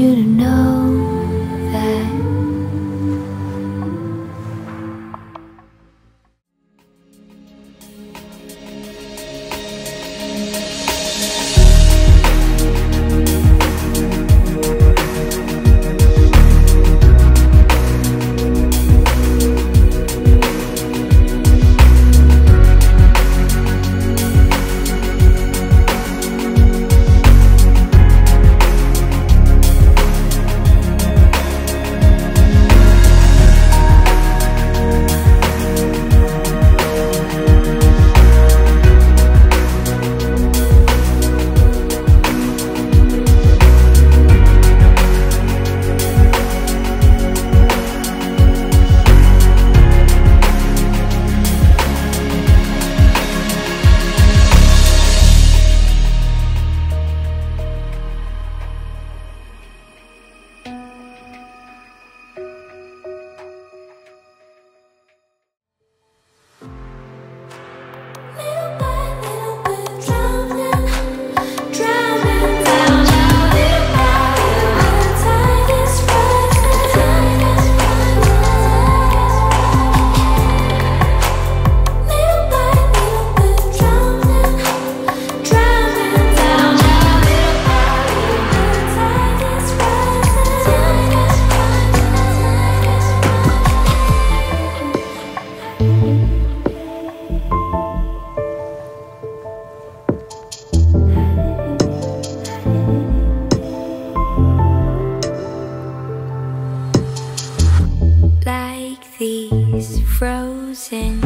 you to know like these frozen